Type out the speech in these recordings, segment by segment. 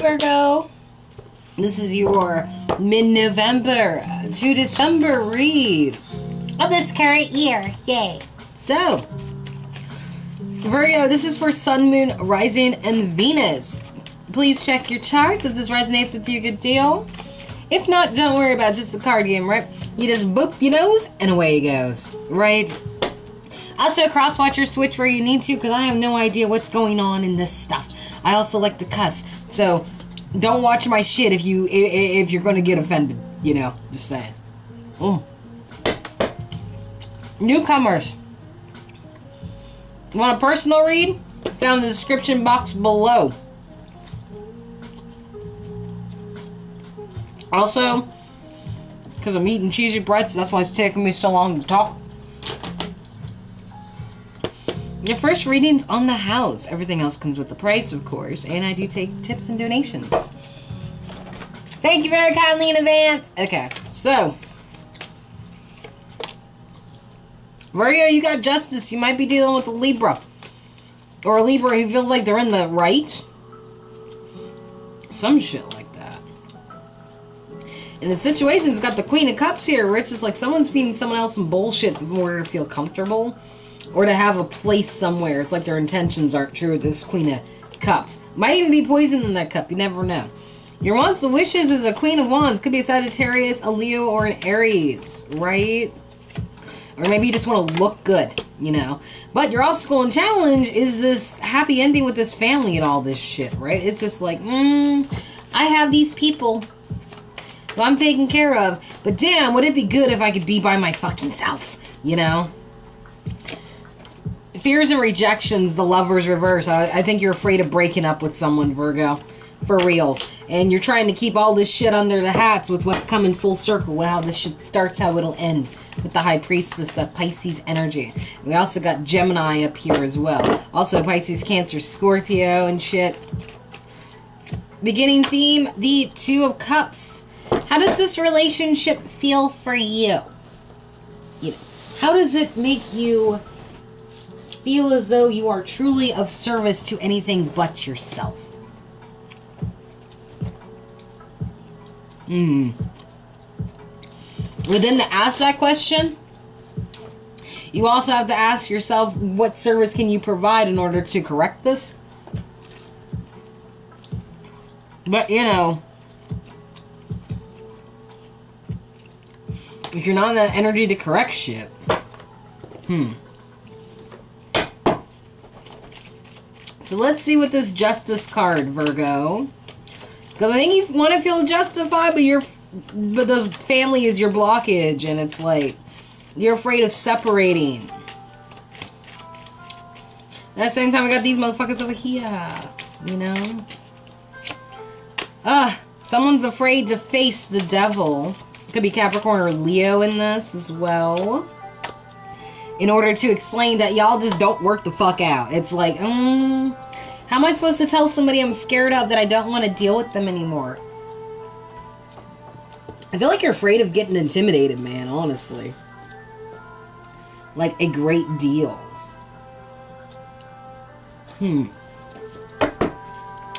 Virgo. This is your mid-November to December read of this current year. Yay! So, Virgo, this is for Sun, Moon, Rising, and Venus. Please check your charts if this resonates with you. Good deal. If not, don't worry about it. Just a card game, right? You just boop your nose and away it goes, right? Also, cross watch your switch where you need to because I have no idea what's going on in this stuff. I also like to cuss, so don't watch my shit if you if you're gonna get offended. You know, just saying. Mm. Newcomers. Want a personal read? Down in the description box below. Also, because I'm eating cheesy breads, that's why it's taking me so long to talk. Your first reading's on the house. Everything else comes with the price, of course, and I do take tips and donations. Thank you very kindly in advance. Okay, so. Virgo, you got justice. You might be dealing with a Libra. Or a Libra who feels like they're in the right. Some shit like that. And the situation's got the Queen of Cups here, where it's just like someone's feeding someone else some bullshit in order to feel comfortable or to have a place somewhere. It's like their intentions aren't true with this Queen of Cups. Might even be poison in that cup. You never know. Your wants and wishes is a Queen of Wands. Could be a Sagittarius, a Leo, or an Aries, right? Or maybe you just want to look good, you know. But your obstacle and challenge is this happy ending with this family and all this shit, right? It's just like, mm, I have these people who I'm taking care of. But damn, would it be good if I could be by my fucking self, you know? Fears and rejections, the lover's reverse. I, I think you're afraid of breaking up with someone, Virgo. For reals. And you're trying to keep all this shit under the hats with what's coming full circle, with how this shit starts, how it'll end. With the High Priestess of Pisces energy. We also got Gemini up here as well. Also Pisces, Cancer, Scorpio, and shit. Beginning theme, the Two of Cups. How does this relationship feel for you? You know, how does it make you feel as though you are truly of service to anything but yourself. Hmm. Within to ask that question, you also have to ask yourself what service can you provide in order to correct this? But, you know, if you're not in that energy to correct shit, hmm. So let's see what this justice card, Virgo. Because I think you want to feel justified, but you're, but the family is your blockage, and it's like you're afraid of separating. At the same time, I got these motherfuckers over here. You know. Ah, someone's afraid to face the devil. Could be Capricorn or Leo in this as well in order to explain that y'all just don't work the fuck out. It's like, um, how am I supposed to tell somebody I'm scared of that I don't want to deal with them anymore? I feel like you're afraid of getting intimidated, man, honestly. Like a great deal. Hmm.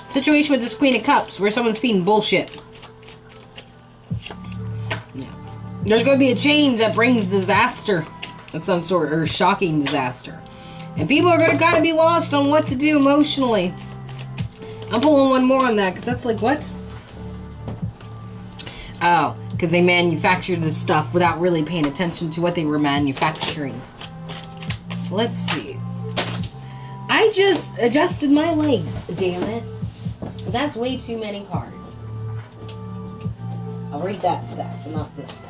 Situation with this Queen of Cups where someone's feeding bullshit. Yeah. There's going to be a change that brings disaster of some sort or shocking disaster. And people are going to kind of be lost on what to do emotionally. I'm pulling one more on that because that's like, what? Oh, because they manufactured this stuff without really paying attention to what they were manufacturing. So let's see. I just adjusted my legs, damn it. That's way too many cards. I'll read that stack, but not this stack.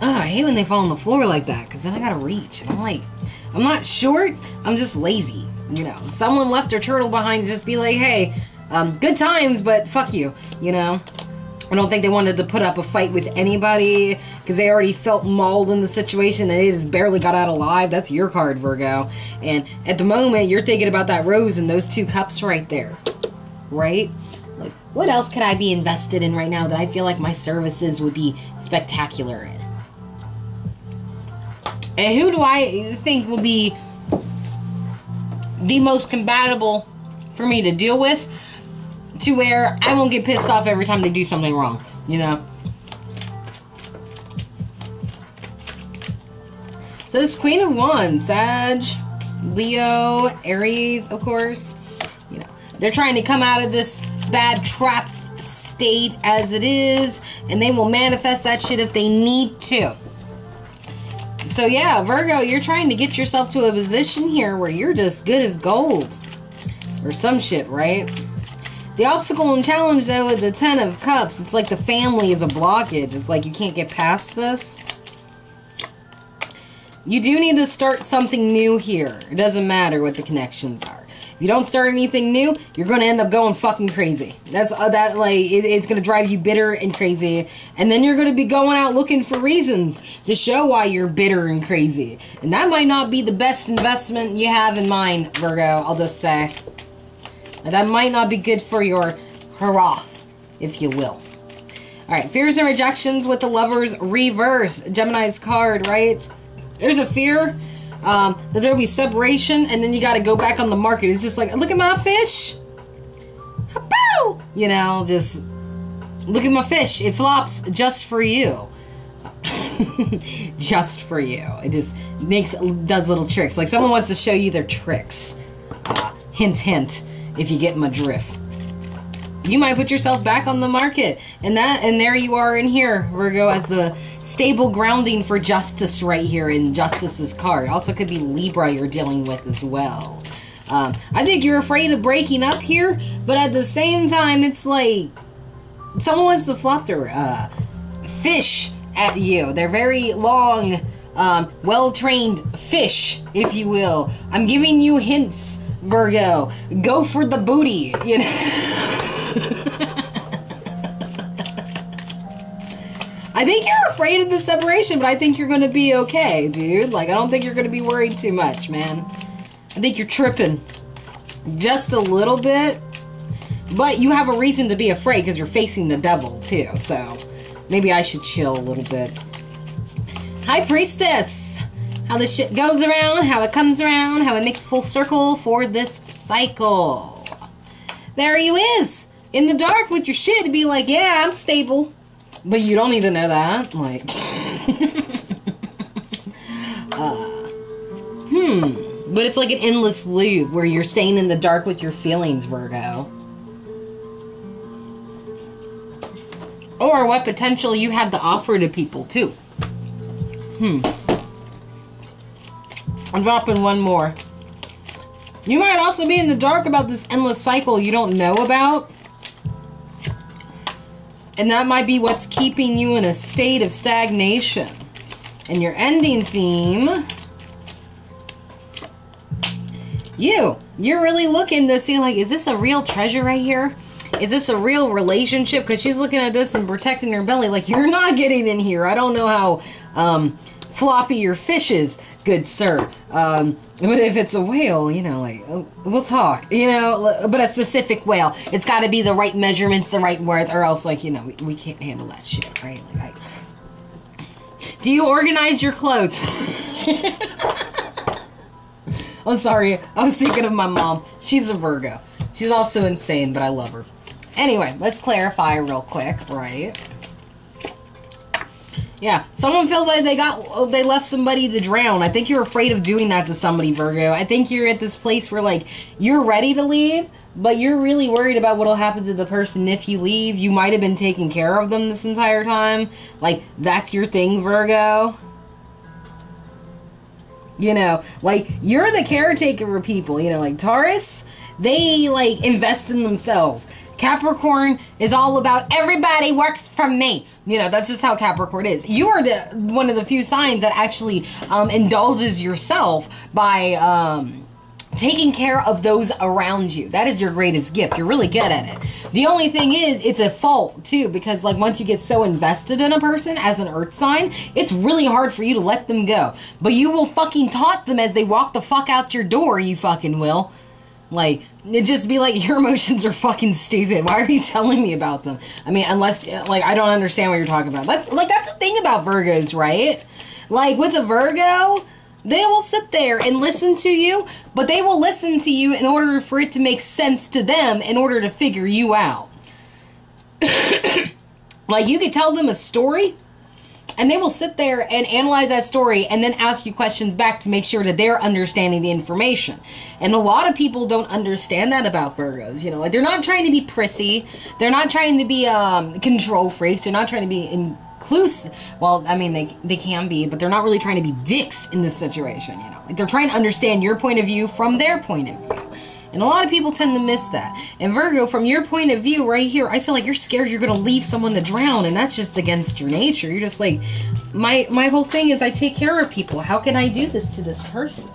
I hate when they fall on the floor like that, because then I gotta reach. I'm like, I'm not short, I'm just lazy. You know, someone left their turtle behind to just be like, hey, um, good times, but fuck you, you know? I don't think they wanted to put up a fight with anybody because they already felt mauled in the situation and they just barely got out alive. That's your card, Virgo. And at the moment, you're thinking about that rose and those two cups right there. Right? Like, what else could I be invested in right now that I feel like my services would be spectacular in? And who do I think will be the most compatible for me to deal with to where I won't get pissed off every time they do something wrong, you know? So this Queen of Wands, Sag, Leo, Aries, of course. You know, they're trying to come out of this bad trap state as it is, and they will manifest that shit if they need to. So yeah, Virgo, you're trying to get yourself to a position here where you're just good as gold. Or some shit, right? The obstacle and challenge though with the Ten of Cups, it's like the family is a blockage. It's like you can't get past this. You do need to start something new here. It doesn't matter what the connections are. If you don't start anything new, you're gonna end up going fucking crazy. That's uh, that like it, it's gonna drive you bitter and crazy, and then you're gonna be going out looking for reasons to show why you're bitter and crazy, and that might not be the best investment you have in mind, Virgo. I'll just say that might not be good for your hurrah, if you will. All right, fears and rejections with the lovers reverse. Gemini's card, right? There's a fear um, that there'll be separation, and then you got to go back on the market. It's just like, look at my fish. Bow! You know, just look at my fish. It flops just for you. just for you. It just makes does little tricks. Like someone wants to show you their tricks. Uh, hint, hint. If you get my drift you might put yourself back on the market and that and there you are in here virgo as the stable grounding for justice right here in justice's card. Also could be libra you're dealing with as well. Um, i think you're afraid of breaking up here but at the same time it's like someone wants to flop their uh, fish at you. They're very long um, well-trained fish if you will. I'm giving you hints virgo. Go for the booty you know I think you're afraid of the separation, but I think you're gonna be okay, dude. Like, I don't think you're gonna be worried too much, man. I think you're tripping. Just a little bit. But you have a reason to be afraid because you're facing the devil, too. So, maybe I should chill a little bit. High Priestess! How this shit goes around, how it comes around, how it makes full circle for this cycle. There you is! In the dark with your shit to be like, yeah, I'm stable. But you don't need to know that. Like, uh, hmm. But it's like an endless loop where you're staying in the dark with your feelings, Virgo. Or what potential you have to offer to people, too. Hmm. I'm dropping one more. You might also be in the dark about this endless cycle you don't know about. And that might be what's keeping you in a state of stagnation. And your ending theme, you, you're really looking to see like, is this a real treasure right here? Is this a real relationship? Because she's looking at this and protecting her belly like, you're not getting in here. I don't know how um, floppy your fish is, good sir. Um, but if it's a whale, you know, like oh, we'll talk, you know. But a specific whale, it's got to be the right measurements, the right worth, or else, like you know, we, we can't handle that shit, right? Like, I, do you organize your clothes? I'm sorry, I was thinking of my mom. She's a Virgo. She's also insane, but I love her. Anyway, let's clarify real quick, right? Yeah, someone feels like they got they left somebody to drown. I think you're afraid of doing that to somebody, Virgo. I think you're at this place where like you're ready to leave, but you're really worried about what'll happen to the person if you leave. You might have been taking care of them this entire time. Like that's your thing, Virgo. You know, like you're the caretaker of people, you know, like Taurus, they like invest in themselves. Capricorn is all about everybody works for me. You know, that's just how Capricorn is. You are the one of the few signs that actually um, indulges yourself by um, taking care of those around you. That is your greatest gift. You're really good at it. The only thing is, it's a fault too, because like once you get so invested in a person as an Earth sign, it's really hard for you to let them go. But you will fucking taunt them as they walk the fuck out your door. You fucking will. Like, it just be like, your emotions are fucking stupid. Why are you telling me about them? I mean, unless, like, I don't understand what you're talking about. That's, like, that's the thing about Virgos, right? Like, with a Virgo, They will sit there and listen to you, but they will listen to you in order for it to make sense to them in order to figure you out. like you could tell them a story and they will sit there and analyze that story and then ask you questions back to make sure that they're understanding the information. And a lot of people don't understand that about Virgos. You know, like they're not trying to be prissy, they're not trying to be um, control freaks, they're not trying to be inclusive. Well, I mean, they they can be, but they're not really trying to be dicks in this situation. You know, like they're trying to understand your point of view from their point of view. And a lot of people tend to miss that. And Virgo, from your point of view right here, I feel like you're scared you're gonna leave someone to drown, and that's just against your nature. You're just like, my my whole thing is I take care of people. How can I do this to this person?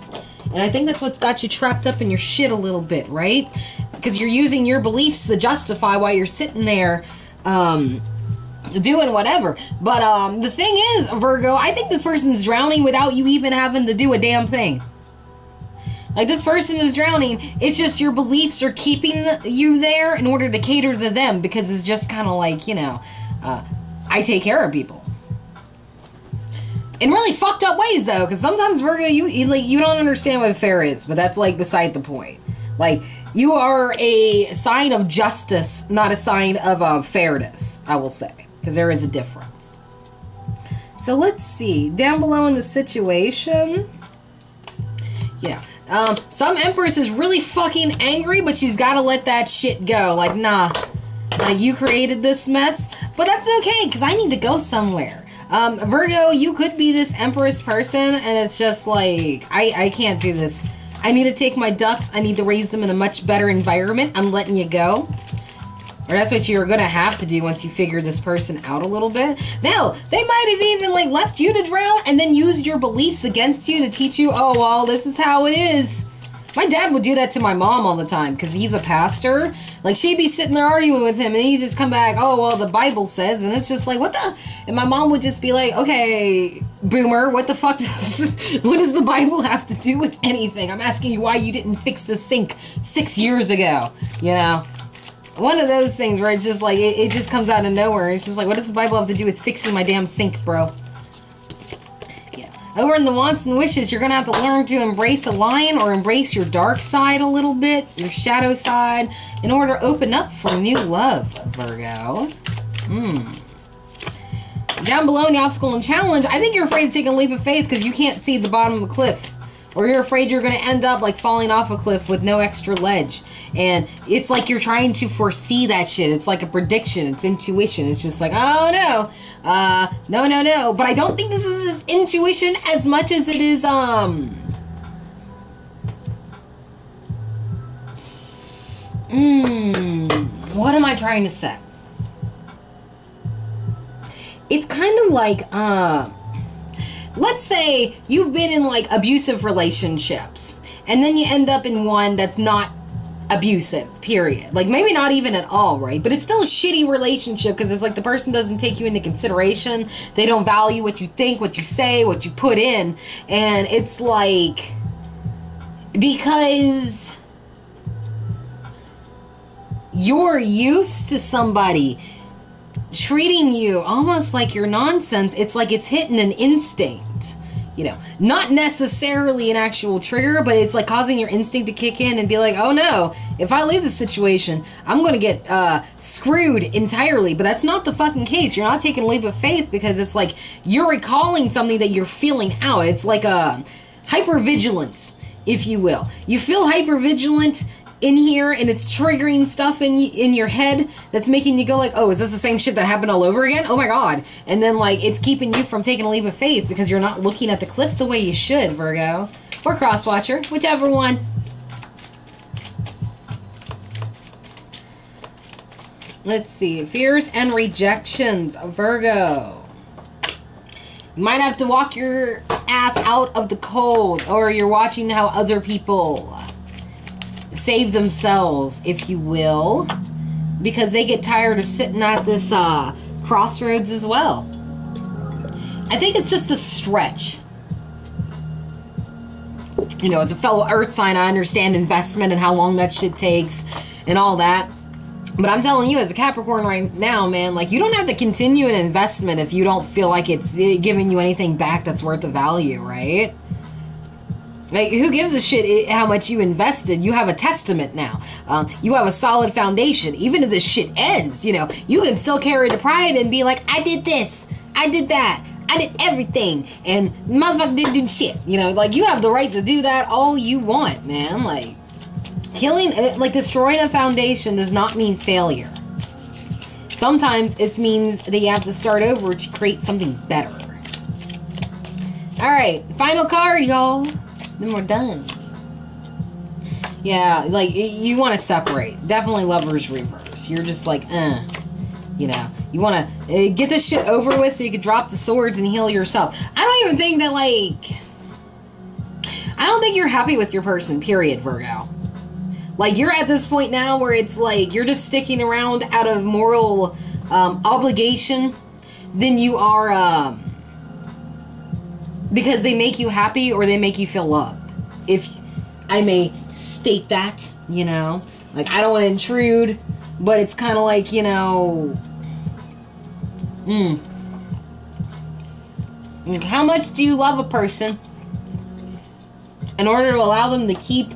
And I think that's what's got you trapped up in your shit a little bit, right? Because you're using your beliefs to justify why you're sitting there um, doing whatever. But um, the thing is, Virgo, I think this person's drowning without you even having to do a damn thing. Like this person is drowning. It's just your beliefs are keeping you there in order to cater to them because it's just kind of like you know, uh, I take care of people. In really fucked up ways though, because sometimes Virgo, you, you like you don't understand what fair is, but that's like beside the point. Like you are a sign of justice, not a sign of um, fairness. I will say, because there is a difference. So let's see down below in the situation. Yeah. Um, some Empress is really fucking angry, but she's gotta let that shit go. Like, nah. Like, you created this mess. But that's okay, because I need to go somewhere. Um, Virgo, you could be this Empress person, and it's just like, I, I can't do this. I need to take my ducks, I need to raise them in a much better environment. I'm letting you go. Or that's what you're gonna have to do once you figure this person out a little bit. Now, they might have even like left you to drown and then used your beliefs against you to teach you, oh well, this is how it is. My dad would do that to my mom all the time because he's a pastor. Like she'd be sitting there arguing with him, and he'd just come back, "Oh well, the Bible says," and it's just like, "What the?" And my mom would just be like, "Okay, boomer, what the fuck? Does, what does the Bible have to do with anything? I'm asking you why you didn't fix the sink six years ago. You know." One of those things where it's just like it, it, just comes out of nowhere. It's just like, what does the Bible have to do with fixing my damn sink, bro? Yeah. Over in the wants and wishes, you're gonna have to learn to embrace a lion or embrace your dark side a little bit, your shadow side, in order to open up for new love, Virgo. Hmm. Down below in the obstacle and challenge, I think you're afraid to take a leap of faith because you can't see the bottom of the cliff or you're afraid you're going to end up like falling off a cliff with no extra ledge. And it's like you're trying to foresee that shit. It's like a prediction. It's intuition. It's just like, oh no, uh, no, no, no. But I don't think this is intuition as much as it is, um, Mmm. What am I trying to say? It's kind of like, uh, let's say you've been in like abusive relationships and then you end up in one that's not abusive period. Like maybe not even at all right? But it's still a shitty relationship because it's like the person doesn't take you into consideration. They don't value what you think what you say what you put in. And it's like because you're used to somebody treating you almost like you're nonsense. It's like it's hitting an instinct. You know, not necessarily an actual trigger, but it's like causing your instinct to kick in and be like, oh no, if I leave this situation, I'm going to get uh, screwed entirely. But that's not the fucking case. You're not taking a leap of faith because it's like you're recalling something that you're feeling out. It's like a hypervigilance, if you will. You feel hypervigilant in here and it's triggering stuff in in your head that's making you go like, "Oh, is this the same shit that happened all over again? Oh my god." And then like it's keeping you from taking a leap of faith because you're not looking at the cliff the way you should, Virgo. Or Crosswatcher, whichever one. Let's see. Fears and rejections, Virgo. You might have to walk your ass out of the cold, or you're watching how other people save themselves, if you will, because they get tired of sitting at this uh, crossroads as well. I think it's just a stretch. You know, as a fellow earth sign, I understand investment and how long that shit takes and all that. But I'm telling you, as a Capricorn right now, man, like you don't have to continue an investment if you don't feel like it's giving you anything back that's worth the value, right? Like, who gives a shit how much you invested? You have a testament now. Um, you have a solid foundation. Even if this shit ends, you know, you can still carry the pride and be like, I did this, I did that, I did everything, and motherfucker didn't do shit. You know, like, you have the right to do that all you want, man. Like, killing, uh, like, destroying a foundation does not mean failure. Sometimes it means that you have to start over to create something better. Alright, final card, y'all. Then we're done. Yeah, like, you want to separate. Definitely Lover's Reverse. You're just like, uh. You know, you want to uh, get this shit over with so you can drop the swords and heal yourself. I don't even think that, like. I don't think you're happy with your person, period, Virgo. Like, you're at this point now where it's like you're just sticking around out of moral um, obligation than you are. Um, because they make you happy or they make you feel loved. If I may state that, you know, like I don't want to intrude, but it's kind of like, you know, mm, how much do you love a person in order to allow them to keep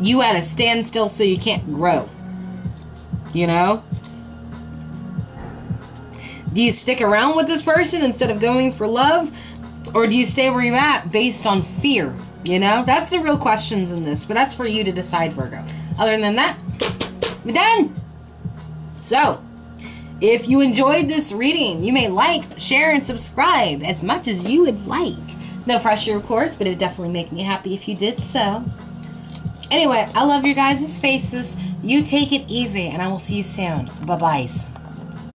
you at a standstill so you can't grow? You know? Do you stick around with this person instead of going for love? Or do you stay where you're at based on fear? You know? That's the real questions in this, but that's for you to decide, Virgo. Other than that, we're done. So, if you enjoyed this reading, you may like, share, and subscribe as much as you would like. No pressure, of course, but it would definitely make me happy if you did so. Anyway, I love your guys' faces. You take it easy, and I will see you soon. Bye-byes.